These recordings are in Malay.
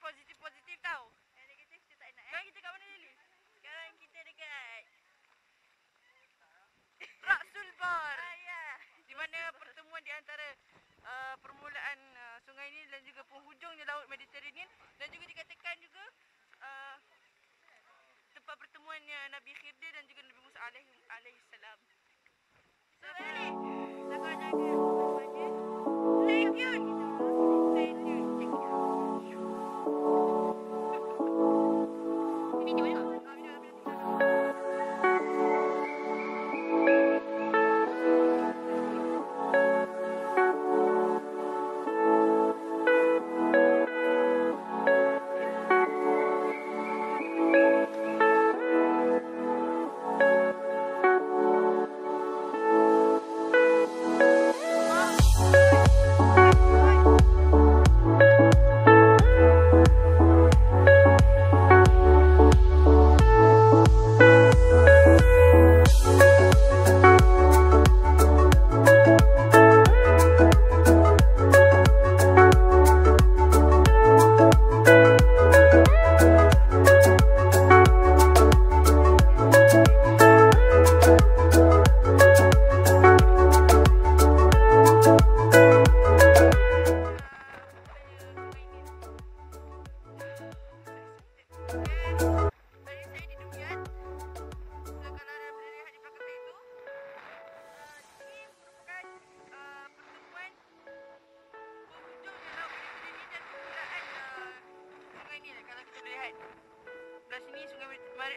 positif-positif tau Yang negatif kita tak nak eh Sekarang kita kat mana Lili? Sekarang kita dekat Raksul Bar ah. Ya. Di mana pertemuan di antara uh, permulaan uh, sungai ini dan juga penghujungnya laut Mediterranean Dan juga dikatakan juga uh, tempat pertemuannya Nabi Khidir dan juga Nabi Musa alaihi alaihi salam. Sebalik. Lagu jaga.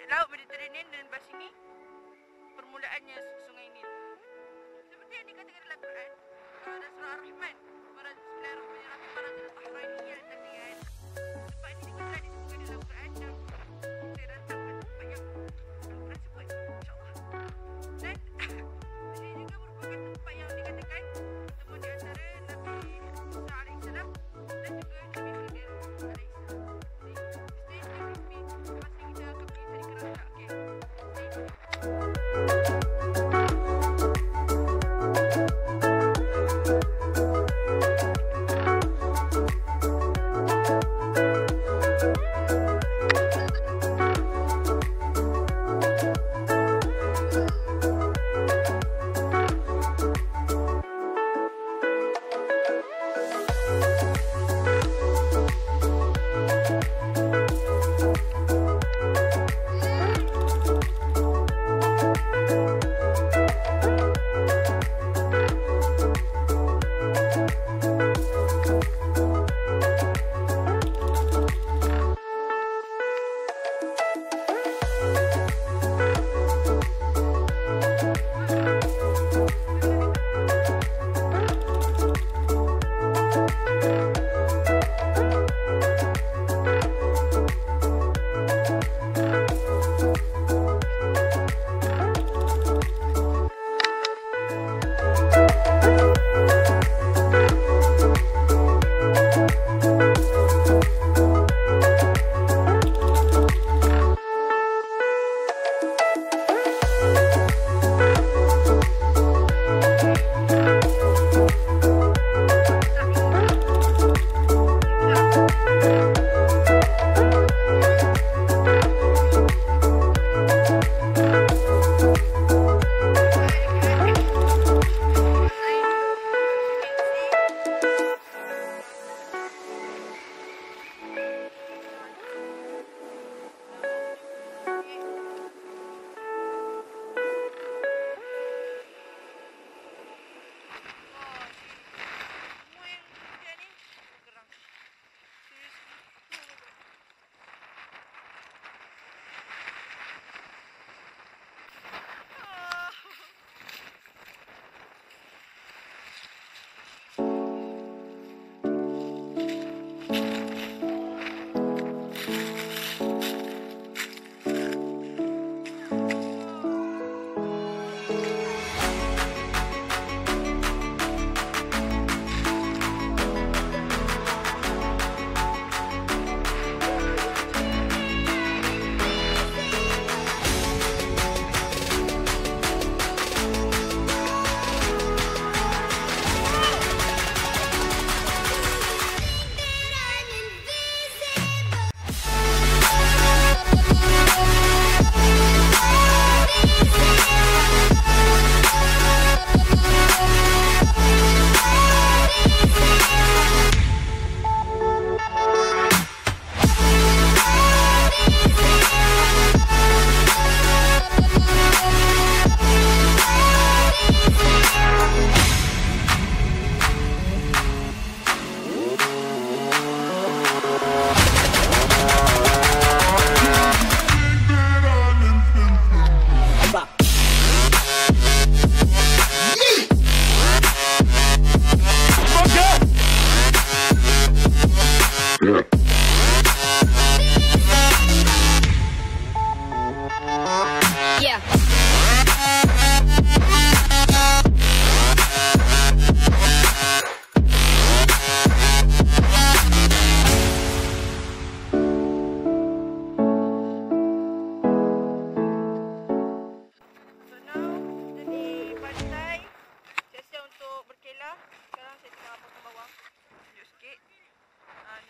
laut Mediterranean dan lepas ini permulaannya sungai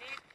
Keep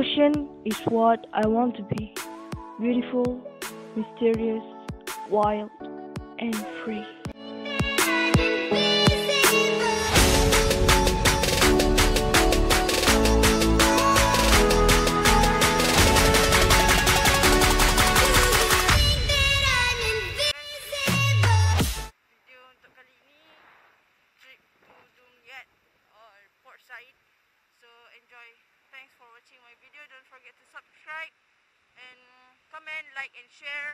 Ocean is what I want to be beautiful, mysterious, wild, and free. share,